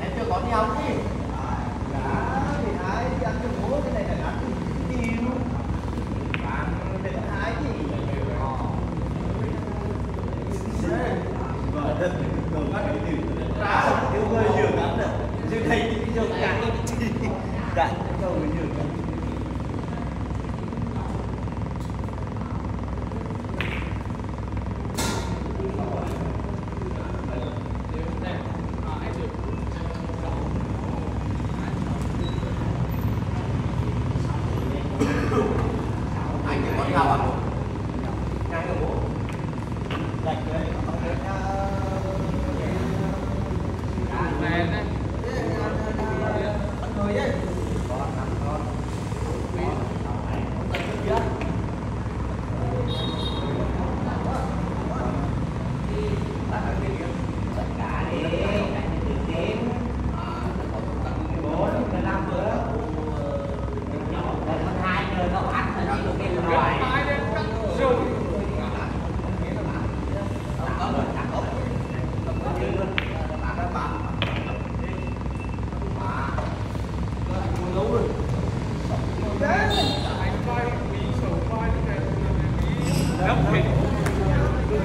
Em chưa có đi học gì? Vợ đất bắt cái điều Ra yêu người lắm rồi, Chứ đây những cái giường cả đã đâu người giường cả Anh chưa có đi à?